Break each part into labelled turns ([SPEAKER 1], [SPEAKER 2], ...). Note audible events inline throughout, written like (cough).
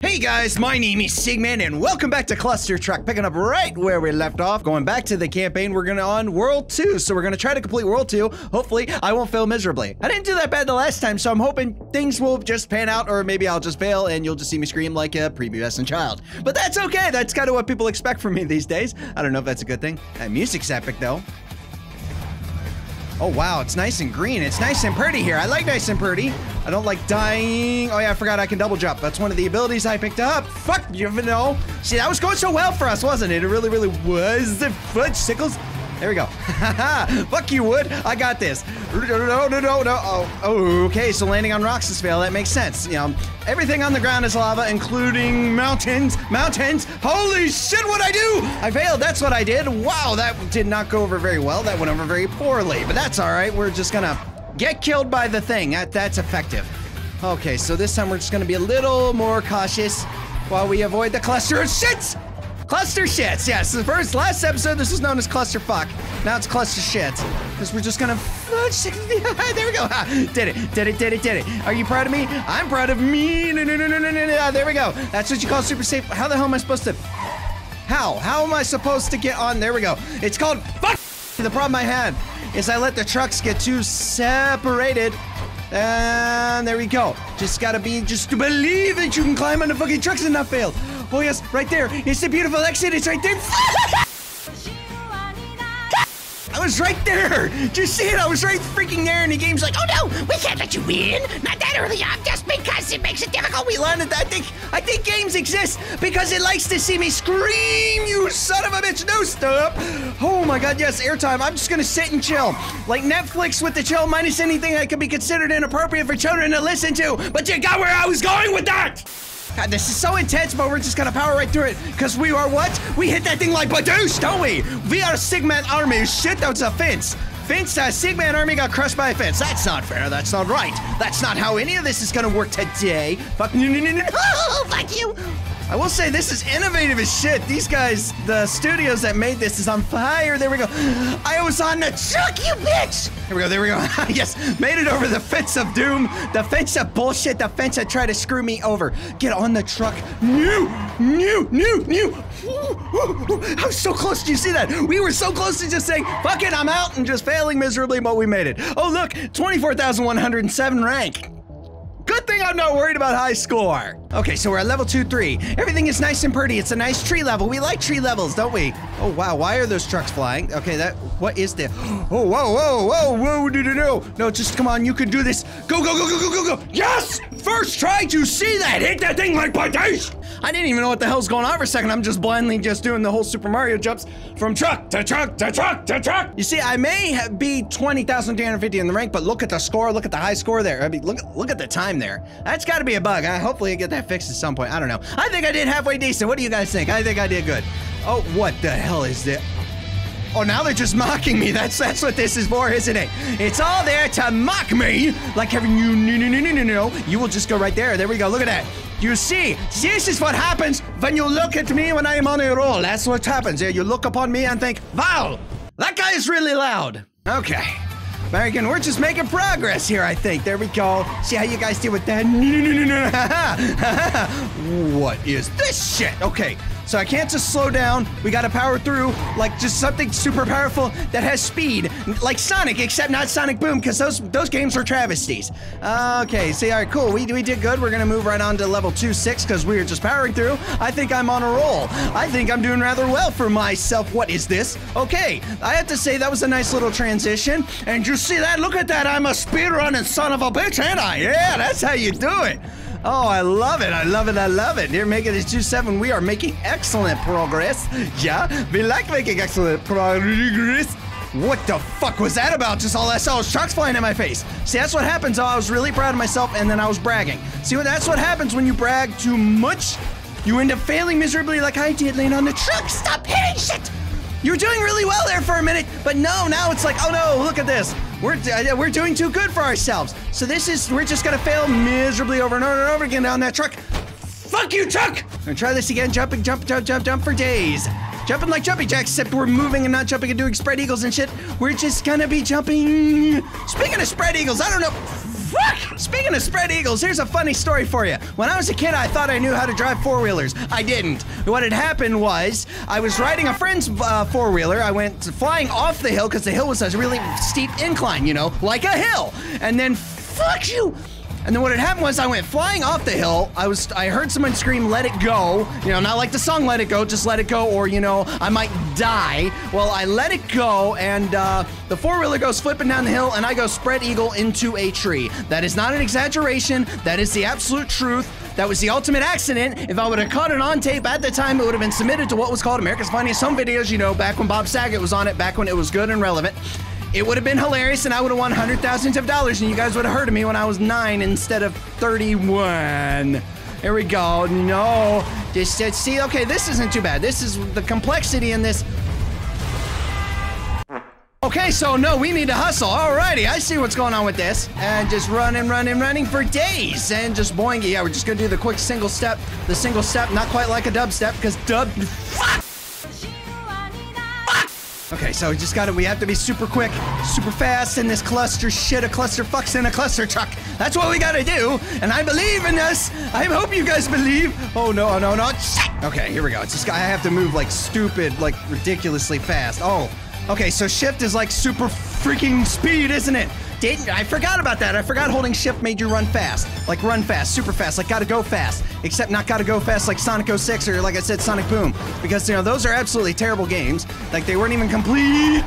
[SPEAKER 1] Hey guys, my name is SygMan and welcome back to Cluster Truck. Picking up right where we left off. Going back to the campaign, we're gonna on World 2. So we're gonna try to complete World 2. Hopefully, I won't fail miserably. I didn't do that bad the last time, so I'm hoping things will just pan out or maybe I'll just fail and you'll just see me scream like a prepubescent child. But that's okay. That's kind of what people expect from me these days. I don't know if that's a good thing. That music's epic though. Oh, wow, it's nice and green. It's nice and pretty here. I like nice and pretty. I don't like dying. Oh, yeah, I forgot I can double jump. That's one of the abilities I picked up. Fuck, you know. See, that was going so well for us, wasn't it? It really, really was. The fudge sickles. There we go. (laughs) Fuck you, Wood. I got this. No, no, no, no. Oh, okay. So landing on rocks is fail. That makes sense. You know, everything on the ground is lava, including mountains. Mountains. Holy shit, what I do? I failed. That's what I did. Wow, that did not go over very well. That went over very poorly, but that's all right. We're just gonna get killed by the thing. That, that's effective. Okay, so this time we're just gonna be a little more cautious while we avoid the cluster of shits. Cluster shits, yes. The first, last episode, this was known as cluster fuck. Now it's cluster shits. Because we're just gonna (laughs) (laughs) there we go. (laughs) Did it, did it, did it, did it. Are you proud of me? I'm proud of me. No, no, no, no, no, no, no. There we go. That's what you call super safe. How the hell am I supposed to? How? How am I supposed to get on? There we go. It's called fuck. The problem I had is I let the trucks get too separated. And there we go. Just gotta be, just to believe that you can climb on the fucking trucks and not fail. Oh yes, right there. It's the beautiful exit. It's right there. (laughs) I was right there. Did you see it? I was right freaking there, and the game's like, "Oh no, we can't let you win. Not that early on, just because it makes it difficult." We learned that. I think I think games exist because it likes to see me scream. You son of a bitch! No stop. Oh my god, yes, airtime. I'm just gonna sit and chill, like Netflix with the chill minus anything that could be considered inappropriate for children to listen to. But you got where I was going with that. God, this is so intense, but we're just gonna power right through it. Cause we are what? We hit that thing like Badoosh, don't we? We are SygMan army. Shit, that's a fence. Fence, uh, SygMan army got crushed by a fence. That's not fair. That's not right. That's not how any of this is gonna work today. Fuck no, no, no, no. (laughs) Oh, fuck you. I will say this is innovative as shit. These guys, the studios that made this is on fire. There we go. I was on the truck, you bitch. There we go, there we go. (laughs) yes, made it over the fence of doom. The fence of bullshit. The fence that tried to screw me over. Get on the truck. New, new, new, new. I was so close. Do you see that? We were so close to just saying, fuck it, I'm out and just failing miserably, but we made it. Oh, look, 24,107 rank. Good thing I'm not worried about high score. Okay, so we're at level 2, 3. Everything is nice and pretty. It's a nice tree level. We like tree levels, don't we? Oh, wow. Why are those trucks flying? Okay, that... What is this? (gasps) Oh, whoa, whoa, whoa, whoa, no, no, no. No, just come on. You can do this. Go, go, go, go, go, go, go. Yes! First try to see that. Hit that thing like Badoosh. I didn't even know what the hell's going on for a second. I'm just blindly just doing the whole Super Mario jumps from truck to truck to truck to truck. You see, I may be 20,350 in the rank, but look at the score. Look at the high score there. I mean, look, look at the time there. That's got to be a bug. I hopefully I get that fixed at some point. I don't know. I think I did halfway decent. What do you guys think? I think I did good. Oh, what the hell is this? Oh, now they're just mocking me. That's that's what this is for, isn't it? It's all there to mock me. Like having you, no, no, no, no, no, no. You will just go right there. There we go. Look at that. You see, this is what happens when you look at me when I am on a roll. That's what happens. You look upon me and think, wow, that guy is really loud. Okay. Good. We're just making progress here, I think. There we go. See how you guys deal with that? (laughs) what is this shit? Okay. So I can't just slow down. We gotta power through like just something super powerful that has speed, like Sonic, except not Sonic Boom, because those those games were travesties. Okay, see, all right, cool. We we did good. We're gonna move right on to level two six because we are just powering through. I think I'm on a roll. I think I'm doing rather well for myself. What is this? Okay, I have to say that was a nice little transition. And you see that? Look at that. I'm a speedrunning son of a bitch, ain't I? Yeah, that's how you do it. Oh, I love it. I love it. I love it. Here, making it 2-7. We are making excellent progress. Yeah, we like making excellent progress. What the fuck was that about? Just all I saw was trucks flying in my face. See, that's what happens. Oh, I was really proud of myself, and then I was bragging. See, that's what happens when you brag too much. You end up failing miserably like I did laying on the truck. Stop hitting shit! You were doing really well there for a minute, but no, now it's like, oh no, look at this. We're, uh, we're doing too good for ourselves. So this is, we're just gonna fail miserably over and over and over again down that truck. Fuck you, truck! And try this again, jumping, jump, jump, jump, jump for days. Jumping like jumping jacks, except we're moving and not jumping and doing spread eagles and shit. We're just gonna be jumping. Speaking of spread eagles, I don't know. Fuck! Speaking of spread eagles, here's a funny story for you. When I was a kid, I thought I knew how to drive four wheelers. I didn't. What had happened was I was riding a friend's uh, four wheeler. I went flying off the hill because the hill was a really steep incline, you know, like a hill. And then, fuck you! And then what had happened was I went flying off the hill. I was I heard someone scream, "Let it go!" You know, not like the song "Let It Go," just let it go, or you know, I might die. Well, I let it go, and uh, the four wheeler goes flipping down the hill, and I go spread eagle into a tree. That is not an exaggeration. That is the absolute truth. That was the ultimate accident. If I would have caught it on tape at the time, it would have been submitted to what was called America's Funniest Home Videos. You know, back when Bob Saget was on it, back when it was good and relevant. It would have been hilarious and I would have won hundred thousands of dollars and you guys would have heard of me when I was nine instead of 31. Here we go. No. Just see, okay, this isn't too bad. This is the complexity in this. Okay, so no, we need to hustle. Alrighty, I see what's going on with this. And just running, running, running for days. And just boing. Yeah, we're just gonna do the quick single step. The single step, not quite like a dub step, because (laughs) dub. Fuck! Okay, so we just gotta, we have to be super quick, super fast in this cluster shit, a cluster fucks in a cluster truck. That's what we gotta do, and I believe in us. I hope you guys believe. Oh, no, no, no, shit. Okay, here we go. It's just, I have to move like stupid, like ridiculously fast. Oh, okay, so shift is like super freaking speed, isn't it? Didn't I forgot about that? I forgot holding shift made you run fast. Like run fast, super fast, like gotta go fast. Except not gotta go fast like Sonic 06 or like I said, Sonic Boom. Because you know, those are absolutely terrible games. Like they weren't even complete.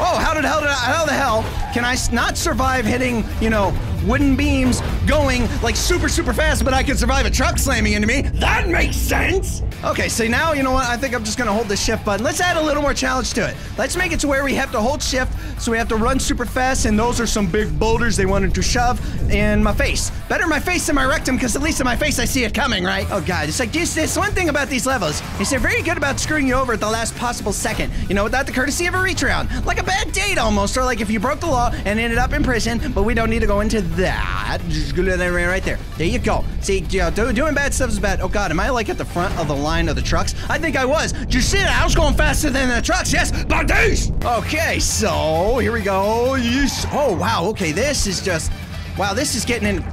[SPEAKER 1] Oh, how did did I, how the hell can I not survive hitting, you know, wooden beams going like super super fast, but I can survive a truck slamming into me? That makes sense. Okay, so now you know what? I think I'm just gonna hold the shift button. Let's add a little more challenge to it. Let's make it to where we have to hold shift, so we have to run super fast, and those are some big boulders they wanted to shove in my face. Better my face than my rectum, because at least in my face I see it coming, right? Oh god, it's like this. This one thing about these levels is they're very good about screwing you over at the last possible second. You know, without the courtesy of a reach around, like a bad date almost, or like if you broke the law and ended up in prison. But we don't need to go into that right there. There you go. See, you know, doing bad stuff is bad. Oh God, am I like at the front of the line of the trucks? I think I was. Did you see that? I was going faster than the trucks. Yes, by these. Okay, so here we go. Yes. Oh wow. Okay, this is just. Wow, this is getting in.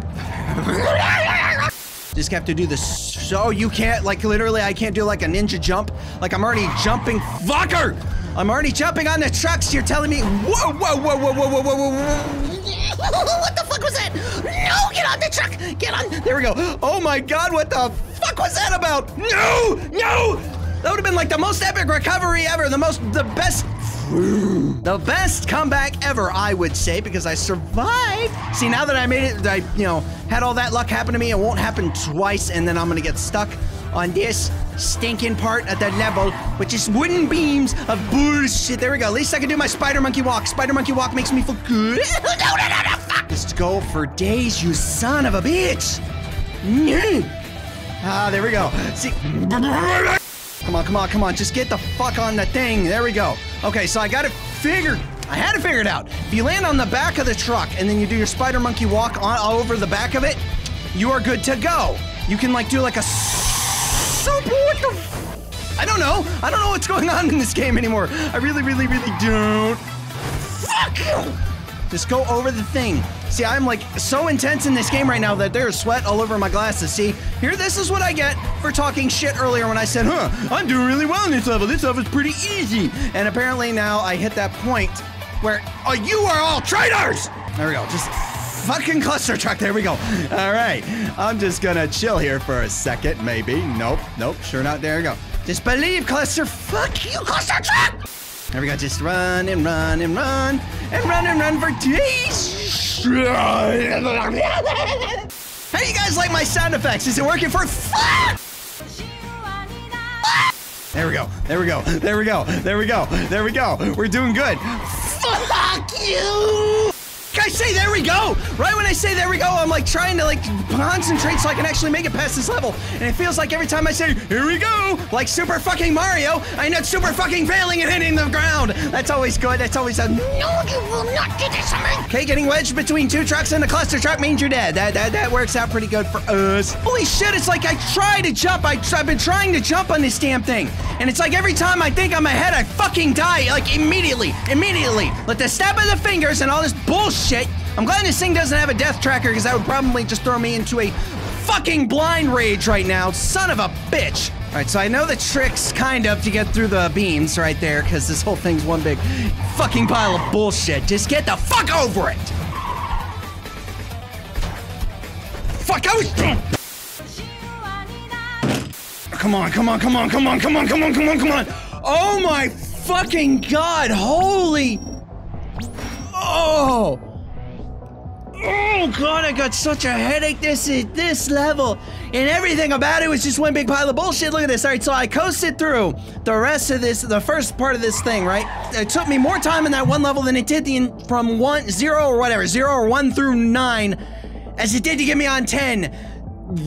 [SPEAKER 1] just have to do this. So you can't like literally, I can't do like a ninja jump. Like I'm already jumping. Fucker! I'm already jumping on the trucks. You're telling me. Whoa! Whoa! Whoa! Whoa! Whoa! Whoa! Whoa! whoa. what the was that? No, get on the truck. Get on. There we go. Oh my god, what the fuck was that about? No, no. That would have been like the most epic recovery ever. The most, the best the best comeback ever, I would say, because I survived. See, now that I made it, I, you know, had all that luck happen to me, it won't happen twice, and then I'm gonna get stuck on this stinking part of the level, which is wooden beams of bullshit. There we go. At least I can do my spider monkey walk. Spider monkey walk makes me feel good. (laughs) no, no, no, no, Let's go for days, you son of a bitch. Ah, there we go. See. Come on, come on, come on. Just get the fuck on the thing. There we go. Okay, so I got it figured. I had it figured out. If you land on the back of the truck and then you do your spider monkey walk on over the back of it, you are good to go. You can like do like a super. What the? I don't know. I don't know what's going on in this game anymore. I really, really, really don't. Fuck you. Just go over the thing. See, I'm like so intense in this game right now that there's sweat all over my glasses. See, here, this is what I get for talking shit earlier when I said, huh, I'm doing really well in this level. This level's pretty easy. And apparently now I hit that point where, oh, you are all traitors! There we go. Just fucking cluster truck. There we go. All right. I'm just gonna chill here for a second, maybe. Nope, nope, sure not. There we go. Just believe, cluster. Fuck you, cluster truck! There we go. Just run and run and run and run and run for days. How do you guys like my sound effects? Is it working for? There we go. There we go. There we go. There we go. There we go. We're doing good. Fuck you! I say there we go? Right when I say there we go, I'm like trying to like concentrate so I can actually make it past this level. And it feels like every time I say, here we go, like super fucking Mario, I end up super fucking failing and hitting the ground. That's always good. That's always a, no, you will not do this me. Okay, getting wedged between two trucks and a cluster truck means you're dead. That, that, that works out pretty good for us. Holy shit, it's like I try to jump. I, I've been trying to jump on this damn thing. And it's like every time I think I'm ahead, I fucking die. Like immediately, immediately. Like the snap of the fingers and all this bullshit I'm glad this thing doesn't have a death tracker because that would probably just throw me into a fucking blind rage right now. Son of a bitch. All right, so I know the tricks kind of to get through the beams right there because this whole thing's one big fucking pile of bullshit. Just get the fuck over it. Fuck, I was. Come on, come on, come on, come on, come on, come on, come on, come on. Oh my fucking god, holy. Oh god, I got such a headache. This is this level. And everything about it was just one big pile of bullshit. Look at this. Alright, so I coasted through the rest of this, the first part of this thing, right? It took me more time in that one level than it did the from one zero or whatever, zero or one through nine, as it did to get me on ten.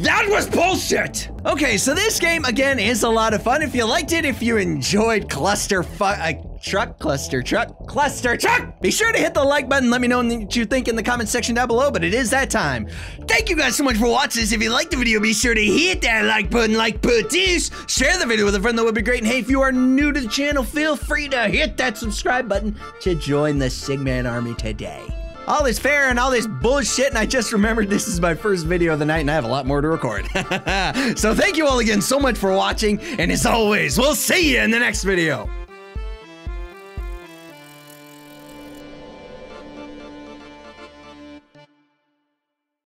[SPEAKER 1] That was bullshit! Okay, so this game, again, is a lot of fun. If you liked it, if you enjoyed Cluster fu- uh, Truck, Cluster Truck, Cluster Truck, be sure to hit the like button. Let me know what you think in the comment section down below, but it is that time. Thank you guys so much for watching this. If you liked the video, be sure to hit that like button, like putties. Share the video with a friend, that would be great. And hey, if you are new to the channel, feel free to hit that subscribe button to join the SygMan Army today all this fair and all this bullshit, and I just remembered this is my first video of the night and I have a lot more to record. (laughs) so thank you all again so much for watching, and as always, we'll see you in the next video.